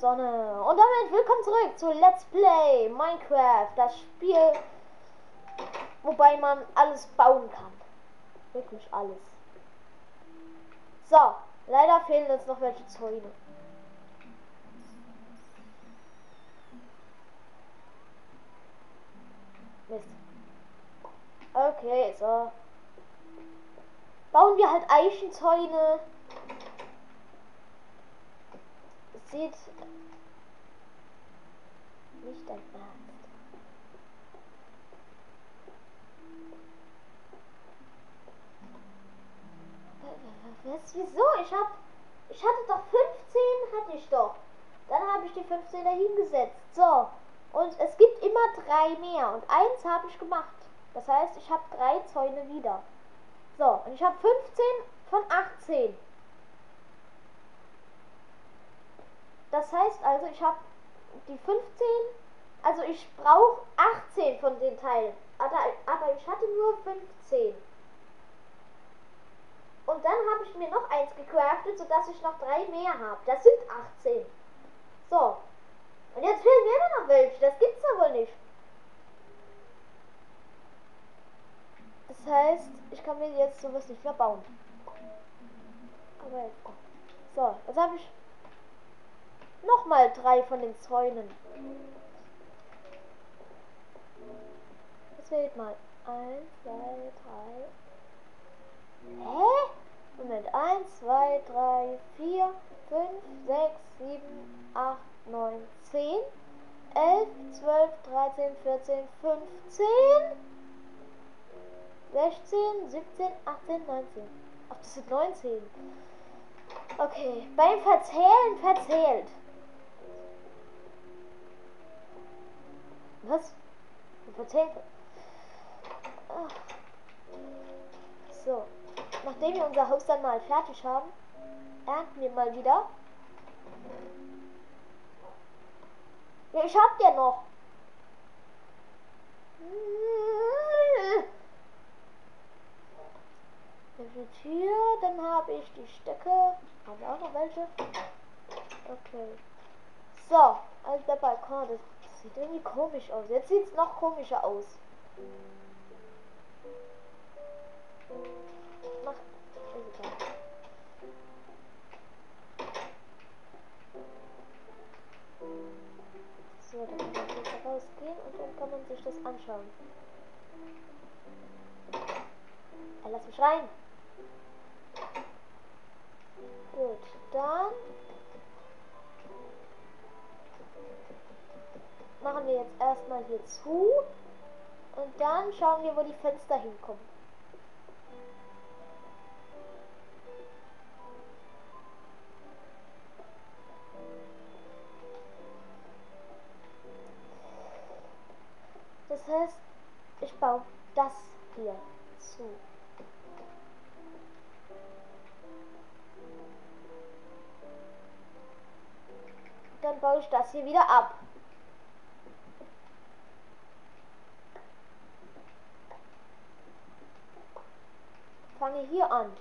Sonne. Und damit willkommen zurück zu Let's Play Minecraft. Das Spiel, wobei man alles bauen kann. Wirklich alles. So, leider fehlen uns noch welche Zäune. Mist. Okay, so. Bauen wir halt Eichenzäune. Sieht nicht dein Ernst. Was? Wieso? Ich hab. Ich hatte doch 15, hatte ich doch. Dann habe ich die 15 dahin gesetzt. So. Und es gibt immer drei mehr. Und eins habe ich gemacht. Das heißt, ich habe drei Zäune wieder. So. Und ich habe 15 von 18. Das heißt also, ich habe die 15, also ich brauche 18 von den Teilen, aber, aber ich hatte nur 15. Und dann habe ich mir noch eins gecraftet, sodass ich noch drei mehr habe. Das sind 18. So. Und jetzt fehlen mir noch welche. Das gibt's ja wohl nicht. Das heißt, ich kann mir jetzt sowas nicht mehr bauen. Aber jetzt. So, jetzt habe ich Nochmal drei von den Zäunen. Das wählt mal. Eins, zwei, drei. Hä? Moment. Eins, zwei, drei, vier, fünf, sechs, sieben, acht, neun, zehn. Elf, zwölf, dreizehn, vierzehn, fünfzehn. 16, 17, 18, 19. Ach, das sind 19. Okay, beim Verzählen verzählt. Was? Erzählt. Ah. So. Nachdem wir unser Haus dann mal fertig haben, ernten wir mal wieder. Ja, ich hab ja noch. Welche Tür? Dann habe ich die Stöcke. Haben wir auch noch welche? Okay. So, also der Balkon, das sieht irgendwie komisch aus. Jetzt sieht es noch komischer aus. Mach. So, dann kann man jetzt rausgehen und dann kann man sich das anschauen. Ja, lass mich rein. Gut, dann machen wir jetzt erstmal hier zu und dann schauen wir, wo die Fenster hinkommen. Das heißt, ich baue das hier zu. Dann baue ich das hier wieder ab. Fange hier an.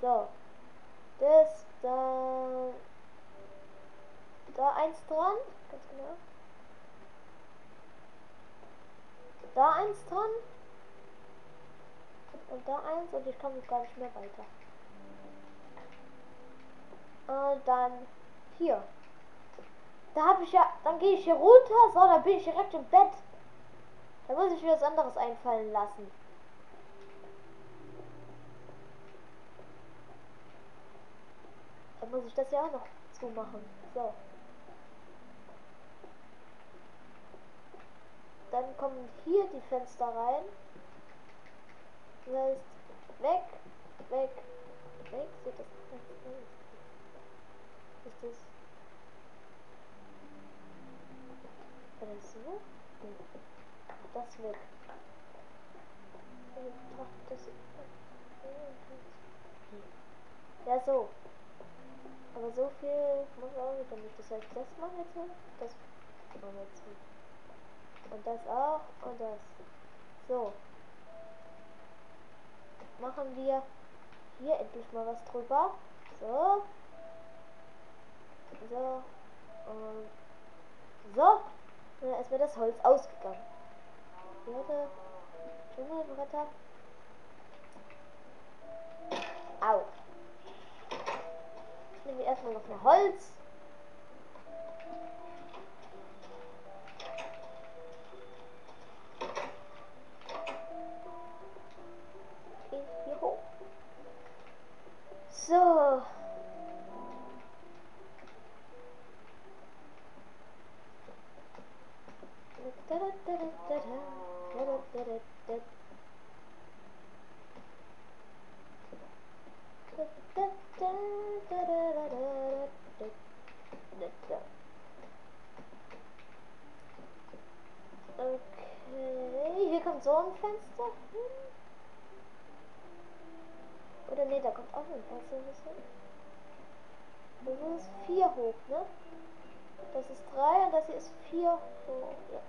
So. Das, da. Da eins dran. Ganz genau. Da eins dran. Und da eins und ich komme gar nicht mehr weiter. Und dann hier. Da habe ich ja, dann gehe ich hier runter, so, dann bin ich direkt im Bett. Da muss ich mir was anderes einfallen lassen. Dann muss ich das ja auch noch zumachen. So. Dann kommen hier die Fenster rein. Das heißt, weg, weg, weg. Sieht das Ist das. Oder so? Das weg. Das. Ja, so. Aber so viel muss auch wieder nicht. Das heißt, das machen wir zu, das machen wir zu. Und das auch und das. So. Machen wir hier endlich mal was drüber. So. So. Und so. dann ist mir das Holz ausgegangen. Warte. Dschungelbretter. Au. Ich nehme erstmal noch mal Holz. Hier hoch. So. Okay, hier kommt so ein Fenster hin. Oder nee, da kommt auch ein Fenster hin. Das ist vier hoch, ne? Das ist drei und das hier ist vier hoch. Ja.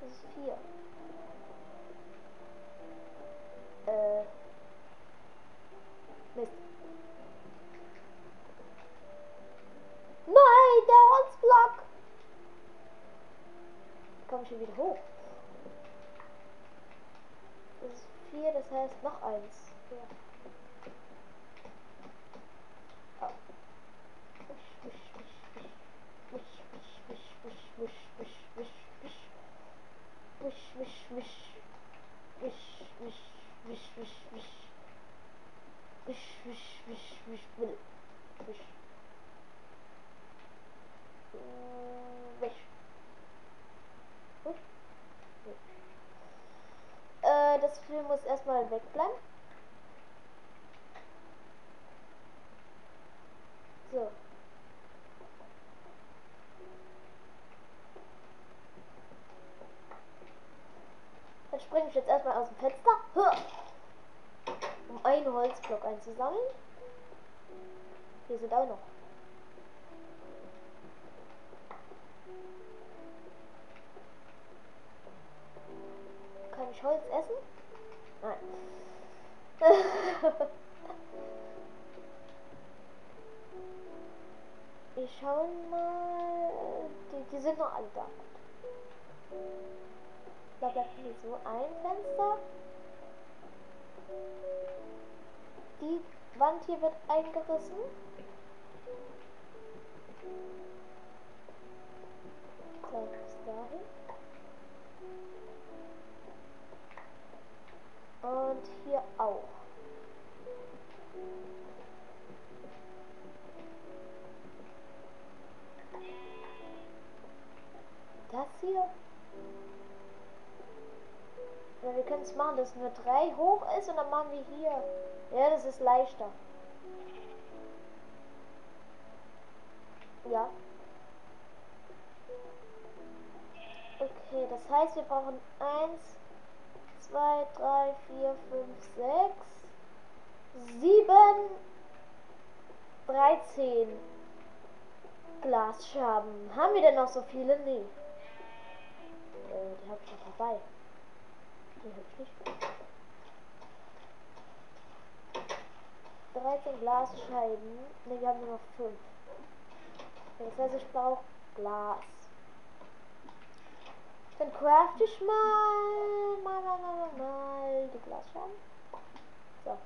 Das ist vier. Äh. Mist. Nein, der Holzblock! Komm schon wieder hoch. Das ist vier, das heißt noch eins. Ja. Oh. Wisch, wisch, wisch, wisch. Wisch, wisch, wisch, wisch, wisch, wisch, wisch, wisch. Wisch, wisch, wisch. Wisch, wisch, wisch, wisch. Wisch, wisch, wisch, wisch, wisch. Wisch. Mm, Wisch. Wisch. Wisch. Äh, das Film muss erstmal wegbleiben. So. Dann springe ich jetzt erstmal aus dem Fenster. Um einen Holzblock einzusammeln. Hier sind auch noch. Wir schauen mal. Die, die sind noch alle da. Da bleibt hier so ein Fenster. Die Wand hier wird eingerissen. So, bis dahin. Und hier auch. Hier. Ja, wir können es machen, dass nur drei hoch ist und dann machen wir hier. Ja, das ist leichter. Ja. Okay, das heißt, wir brauchen eins, zwei, drei, vier, fünf, sechs, sieben, dreizehn Glasscherben. Haben wir denn noch so viele? Nee. Die habe ich nicht. 13 Glasscheiben. Ne, wir haben nur noch 5. Das heißt, ich brauche Glas. Dann craft ich mal, mal, mal, mal, mal die Glasscheiben. So.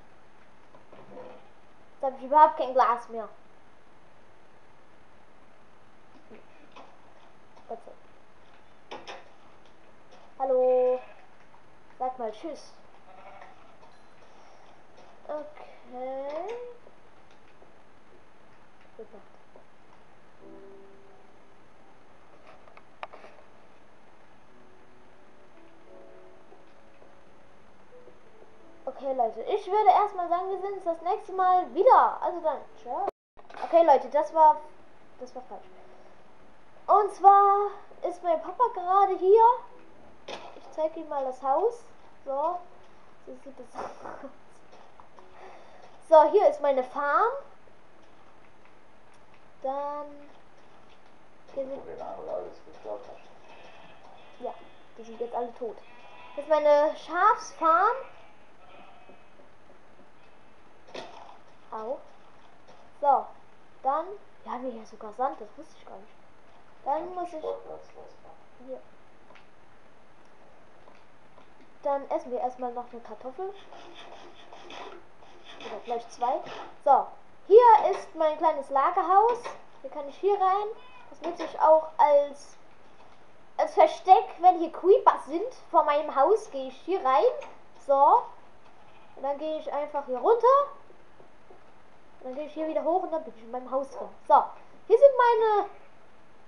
Jetzt habe ich überhaupt kein Glas mehr. Hallo. Sag mal Tschüss. Okay. Super. Okay, Leute, ich würde erstmal sagen, wir sehen uns das nächste Mal wieder. Also dann, ciao. Okay, Leute, das war, das war falsch. Und zwar ist mein Papa gerade hier. Ich zeige ihm mal das Haus. So, so sieht es aus. So, hier ist meine Farm. Dann. Hier sind, ja, die sind jetzt alle tot. Das ist meine Schafsfarm. Au. So. Dann, wir haben hier sogar Sand, das wusste ich gar nicht. Dann muss ich hier. Dann essen wir erstmal noch eine Kartoffel. Oder vielleicht zwei. So, hier ist mein kleines Lagerhaus. Hier kann ich hier rein. Das nutze ich auch als, als Versteck, wenn hier Creepers sind. Vor meinem Haus gehe ich hier rein. So. Und dann gehe ich einfach hier runter. Und dann gehe ich hier wieder hoch und dann bin ich in meinem Haus drin. So. Hier sind meine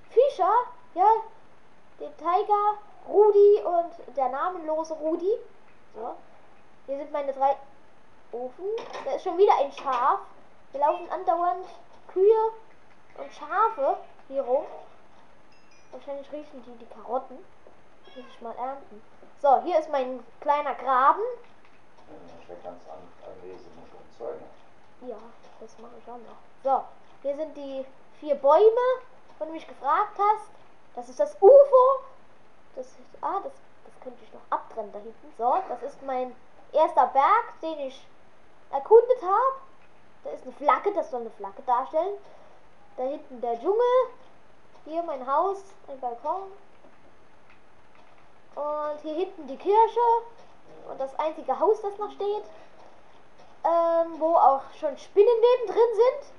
Viecher. Ja. Den Tiger, Rudi und der namenlose Rudi. So. Hier sind meine drei Ofen. Da ist schon wieder ein Schaf. Wir laufen andauernd Kühe und Schafe hier rum. Wahrscheinlich riechen die die Karotten. Muss ich mal ernten. So, hier ist mein kleiner Graben. Ja, das mache ich auch noch. So, hier sind die vier Bäume, von du mich gefragt hast. Das ist das UFO. Das ah, das, das könnte ich noch abtrennen da hinten. So, das ist mein erster Berg, den ich erkundet habe. Da ist eine Flagge, das soll eine Flagge darstellen. Da hinten der Dschungel. Hier mein Haus, ein Balkon. Und hier hinten die Kirche. Und das einzige Haus, das noch steht. Ähm, wo auch schon Spinnenweben drin sind.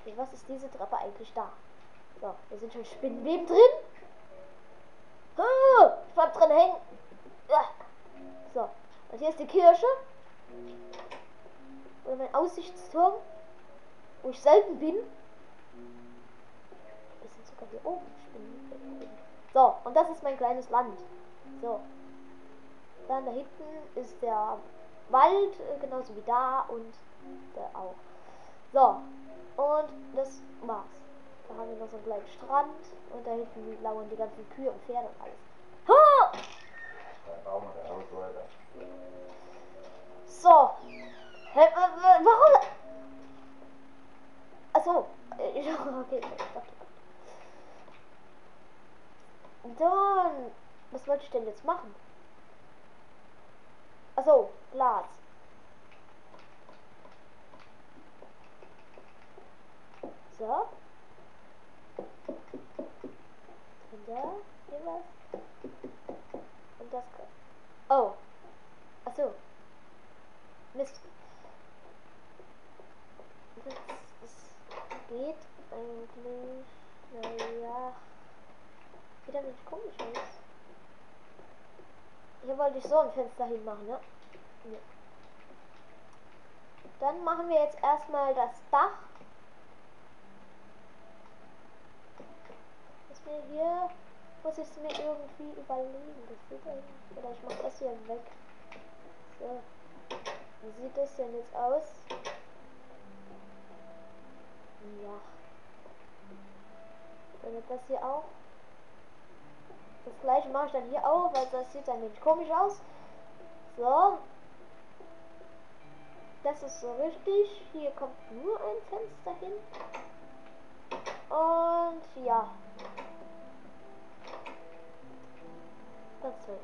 Okay, was ist diese Treppe eigentlich da? So, hier sind schon Spinnenweben drin. Ah, ich bleib drin hängen. So, und hier ist die Kirche. Oder mein Aussichtsturm, wo ich selten bin. Das sind sogar hier oben. So, und das ist mein kleines Land. So. Dann da hinten ist der Wald, äh, genauso wie da und da auch. So, und das war's. Da haben wir noch so einen kleinen Strand und da hinten lauern die ganzen Kühe und Pferde und alles. Ha! So, Hä, warum? Achso. Okay. Dann. Was wollte ich denn jetzt machen? Achso, Glas. So. Und da hier was. Und das. Oh. Achso. Mist. geht eigentlich, naja, wieder nicht komisch aus. Hier wollte ich so ein Fenster hinmachen, ne? Ja. Dann machen wir jetzt erstmal das Dach. Dass wir hier, muss ich es mir irgendwie überlegen. Das sieht eigentlich, oder ich mache das hier weg. So. Wie sieht das denn jetzt aus? Ja. Dann wird das hier auch. Das gleiche mache ich dann hier auch, weil das sieht ein wenig komisch aus. So. Das ist so richtig. Hier kommt nur ein Fenster hin. Und ja. Das soll.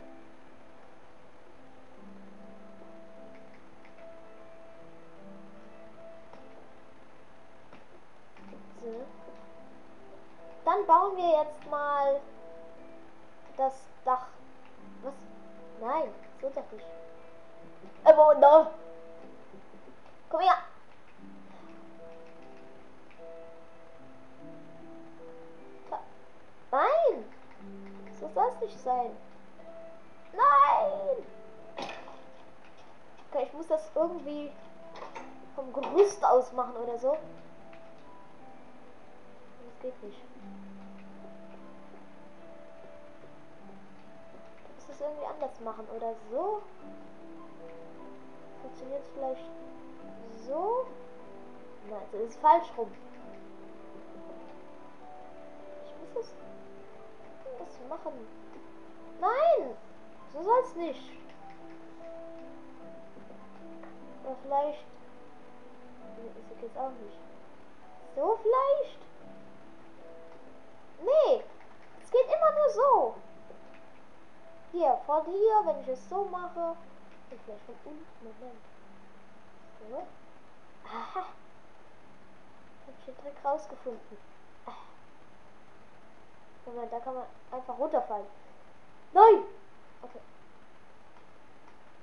Dann bauen wir jetzt mal das Dach. Was? Nein, so doch nicht. Aber da. Komm her. Nein. So soll es nicht sein. Nein. Okay, ich muss das irgendwie vom Gerüst aus machen oder so. Das geht nicht. es irgendwie anders machen oder so. Funktioniert es vielleicht so? Nein, das ist falsch rum. Ich muss es das machen. So soll es nicht. Oder vielleicht. Ist jetzt auch nicht. So vielleicht? Nee! Es geht immer nur so. Hier, von hier, wenn ich es so mache. Und vielleicht von unten. Moment. So. Aha. den Trick rausgefunden. Moment, da kann man einfach runterfallen. Nein! Okay.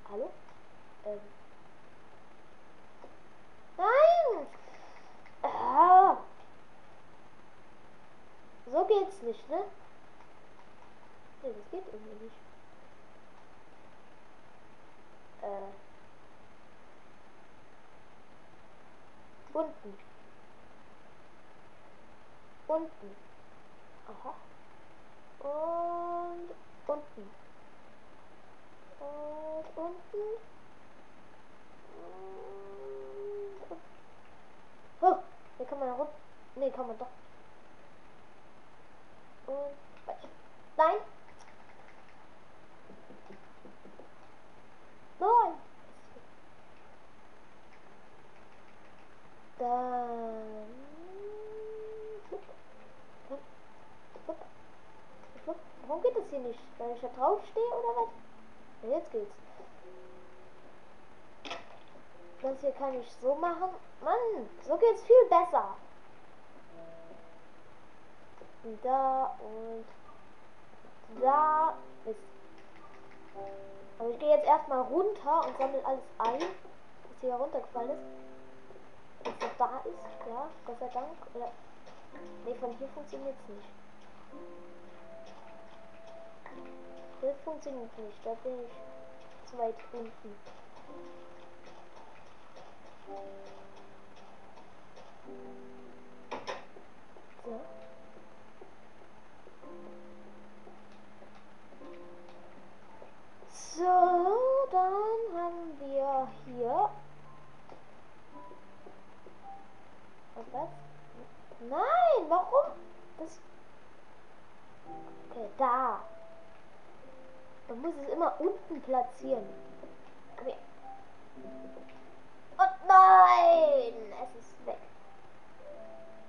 Hallo? Ähm. Nein! Ah. So geht's nicht, ne? Ne, das geht irgendwie nicht. Äh. Unten. Unten. Aha. Und unten. Und unten. Und oh, hier kann man runter. Ne, kann man doch. Und nein. Nein. Dann. Warum geht das hier nicht? Weil ich da drauf stehe oder was? Ja, jetzt geht's. Das hier kann ich so machen. Mann, so geht's viel besser. Da und da ist. Aber ich gehe jetzt erstmal runter und sammle alles ein, was hier runtergefallen ist. Was noch da ist, ja, Gott sei Dank. Oder. Nee, von hier funktioniert es nicht. Das funktioniert nicht, da bin ich zu weit unten. So. So, dann haben wir hier. Und was? Nein, warum? Das. Okay, da. Man muss es immer unten platzieren. Komm her. Und nein! Es ist weg.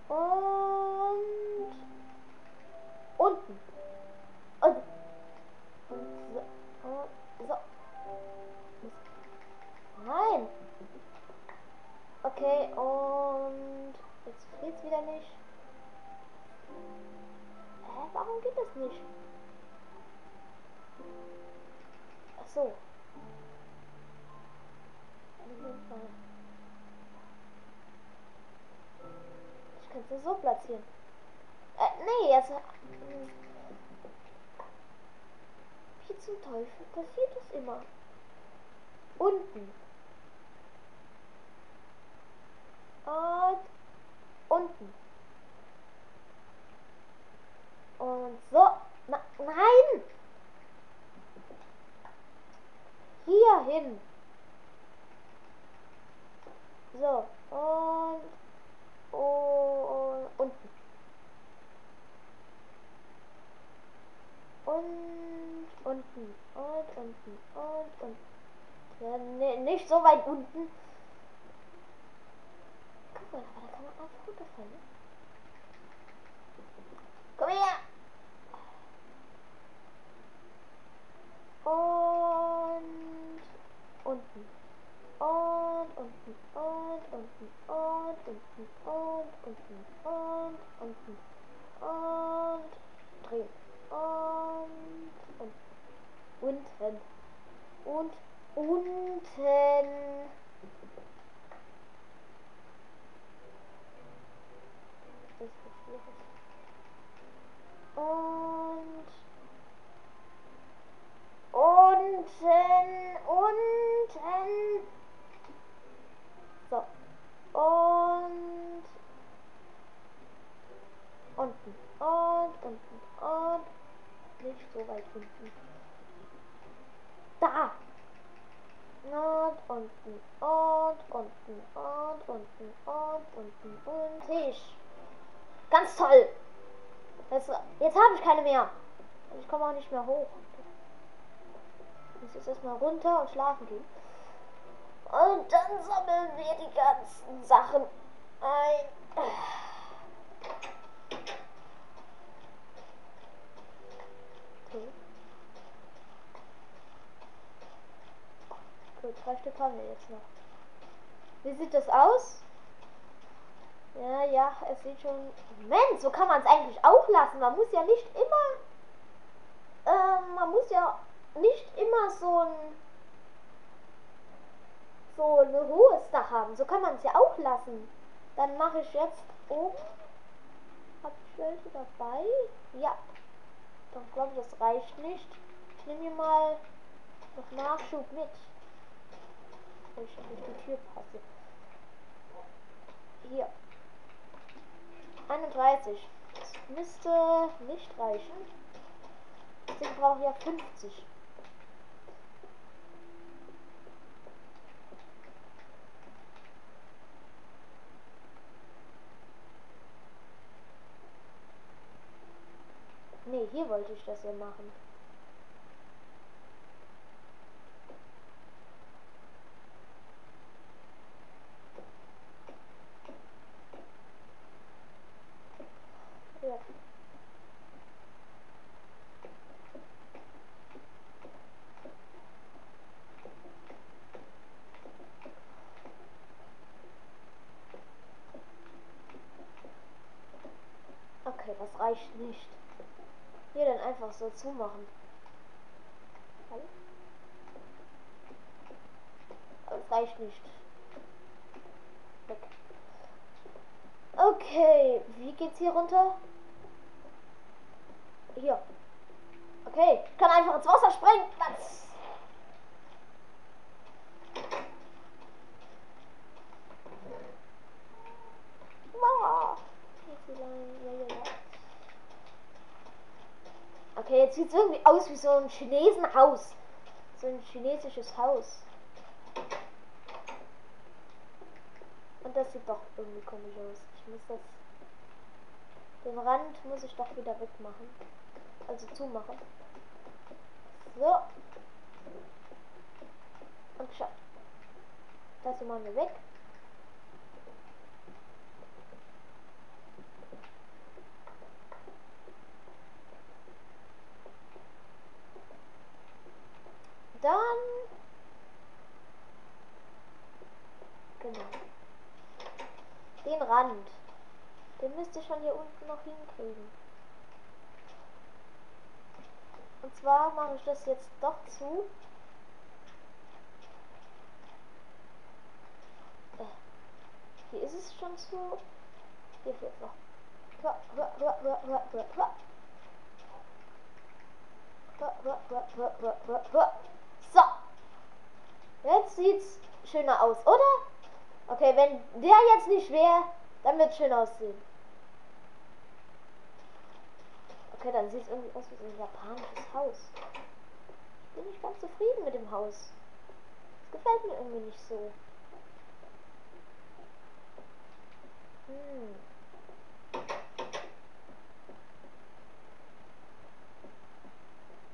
Und unten. Platzieren. Äh, nee, jetzt. Äh, wie zum Teufel passiert das immer? Unten. Und unten. Und so. Na, nein! Hier hin. So, und, und unten. Und unten, und unten, und unten. Ja, ne, nicht so weit unten. Guck mal, aber da kann man einfach runterfallen. Ne? Komm her! Und unten. Und unten. Und unten. Und unten. Und unten. Und unten. Und drehen. Und unten. Unten. Und unten. Das ist schwierig. Und unten, unten. So. Und unten, und unten, und nicht so weit unten. Da. Und unten, und unten, und unten, und unten, und Tisch. Ganz toll. Das, jetzt habe ich keine mehr. Ich komme auch nicht mehr hoch. Ich muss jetzt erstmal runter und schlafen gehen. Und dann sammeln wir die ganzen Sachen ein. Okay. Gut, drei Stück haben wir jetzt noch. Wie sieht das aus? Ja, ja, es sieht schon. Moment, so kann man es eigentlich auch lassen. Man muss ja nicht immer. Ähm, man muss ja nicht immer so ein. So ein hohes Dach haben. So kann man es ja auch lassen. Dann mache ich jetzt oben. Hab ich welche dabei? Ja. Dann glaube ich, das reicht nicht. Ich nehme mir mal noch Nachschub mit. Ich durch die Tür passe. Hier. 31. Das müsste nicht reichen. Ich brauche ja 50. Nee, hier wollte ich das ja machen. Ja. Okay, reicht nicht. Hier dann einfach so zumachen. Hallo? Reicht nicht. Okay, wie geht's hier runter? Hier. Okay, ich kann einfach ins Wasser springen. Was? Mama. Sieht irgendwie aus wie so ein Chinesenhaus. So ein chinesisches Haus. Und das sieht doch irgendwie komisch aus. Ich muss das. Den Rand muss ich doch wieder wegmachen. Also zumachen. So. Und geschafft. Das machen wir weg. Dann. Genau. Den Rand. Den müsst ihr schon hier unten noch hinkriegen. Und zwar mache ich das jetzt doch zu. Äh, hier ist es schon zu. Hier fehlt noch. Hör, hör, hör, Jetzt sieht's schöner aus, oder? Okay, wenn der jetzt nicht wäre, dann wird es schön aussehen. Okay, dann sieht es irgendwie aus wie so ein japanisches Haus. Bin ich ganz zufrieden mit dem Haus. Das gefällt mir irgendwie nicht so. Hm.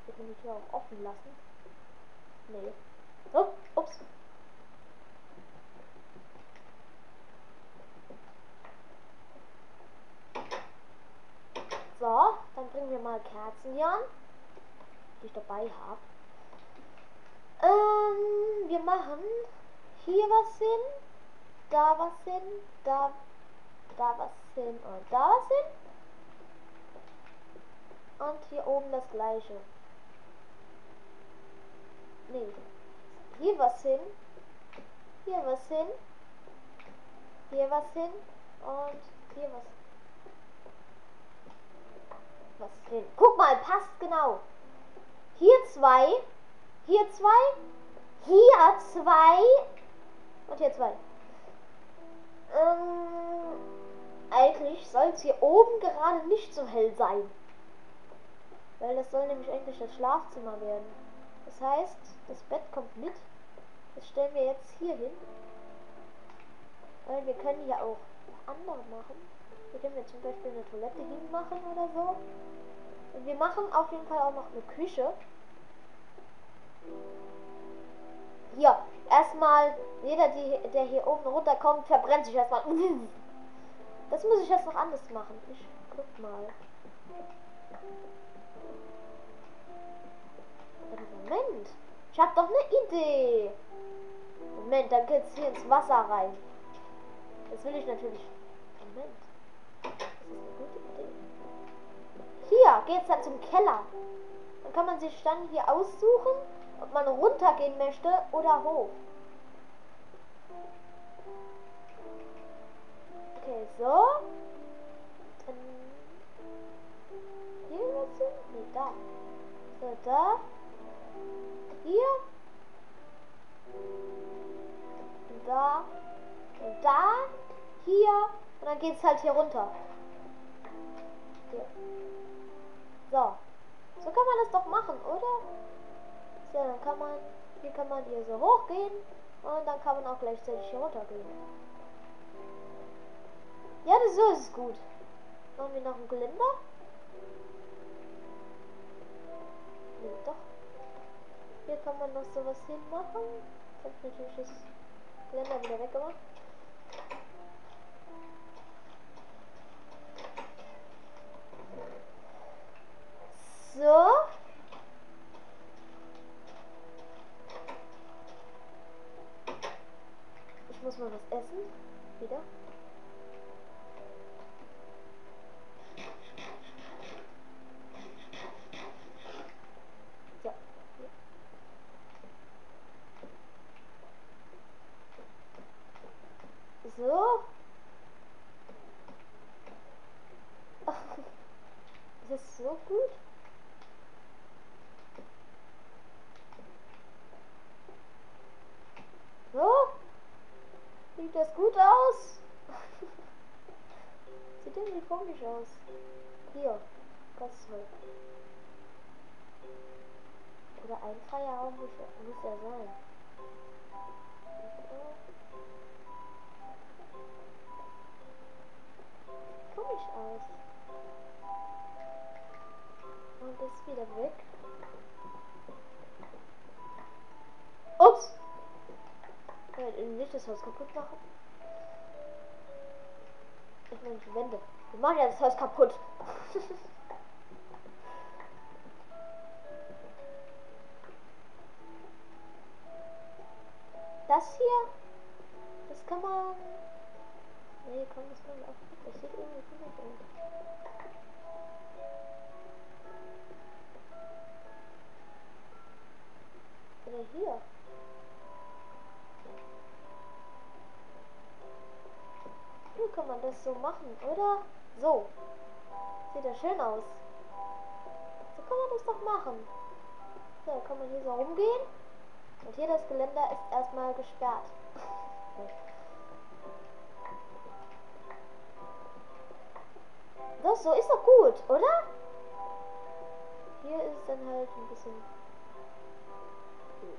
Wir können die Tür auch offen lassen. Nee. Oh, ups. So, dann bringen wir mal Kerzen hier an, die ich dabei habe. Ähm, wir machen hier was hin, da was hin, da, da was hin und da was hin. Und hier oben das gleiche. Nee. Hier was hin. Hier was hin. Hier was hin. Und hier was was hin. Guck mal, passt genau. Hier zwei, hier zwei, hier zwei und hier zwei. Ähm, eigentlich soll es hier oben gerade nicht so hell sein. Weil das soll nämlich eigentlich das Schlafzimmer werden. Das heißt, das Bett kommt mit. Das stellen wir jetzt hier hin. Weil wir können hier auch andere machen. Hier können wir zum Beispiel eine Toilette hinmachen oder so. Und wir machen auf jeden Fall auch noch eine Küche. Hier, erstmal, jeder, die, der hier oben runterkommt, verbrennt sich erstmal. Das muss ich jetzt noch anders machen. Ich guck mal. Moment. Ich habe doch eine Idee. Moment, dann geht's hier ins Wasser rein. Das will ich natürlich Moment. Das ist eine gute Idee. Hier geht's dann zum Keller. Dann kann man sich dann hier aussuchen, ob man runtergehen möchte oder hoch. Okay, so. Dann hier hin? Nee, da. So, da. Hier. Da. Da. Hier. Und dann geht's halt hier runter. Hier. So. So kann man das doch machen, oder? So, dann kann man, hier kann man hier so hochgehen und dann kann man auch gleichzeitig hier runtergehen. Ja, das so ist es gut. Machen wir noch ein Geländer? Nee, doch. Hier kann man noch sowas hinmachen. Ich habe natürlich Geländer wieder weggemacht. So. Ich muss mal was essen. Wieder. So. Ist das so gut? So? Sieht das gut aus? Sieht irgendwie komisch aus. Hier, ganz toll. Oder ein Feierabend muss, er sein. Komisch aus. Und ist wieder weg. Ups! Ich nicht das Haus kaputt machen? Ich meine die Wände. Wir machen ja das Haus kaputt. das hier, das kann man. Nee, komm, das kann auch. Das sieht irgendwie komisch aus. Oder hier. Hier kann man das so machen, oder? So. Sieht ja schön aus. So kann man das doch machen. So, kann man hier so rumgehen. Und hier das Geländer ist erstmal gesperrt. Das so ist doch gut, oder? Hier ist dann halt ein bisschen gut.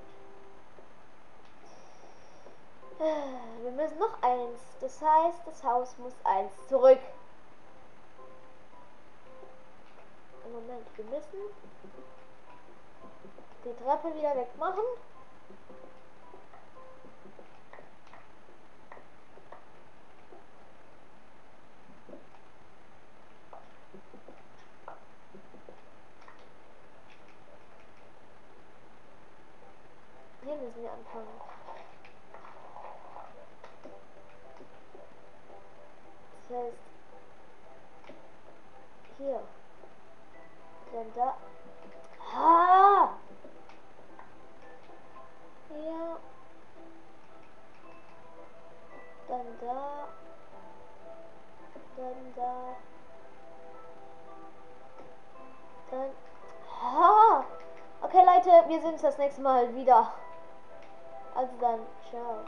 Äh, Wir müssen noch eins. Das heißt, das Haus muss eins zurück. Moment, wir müssen die Treppe wieder wegmachen. Hier müssen wir anfangen. Das heißt, hier. Dann da. Ah! Hier. Dann da. Dann da. Dann. Ah! Okay, Leute, wir sehen uns das nächste Mal wieder. Also dann, ciao.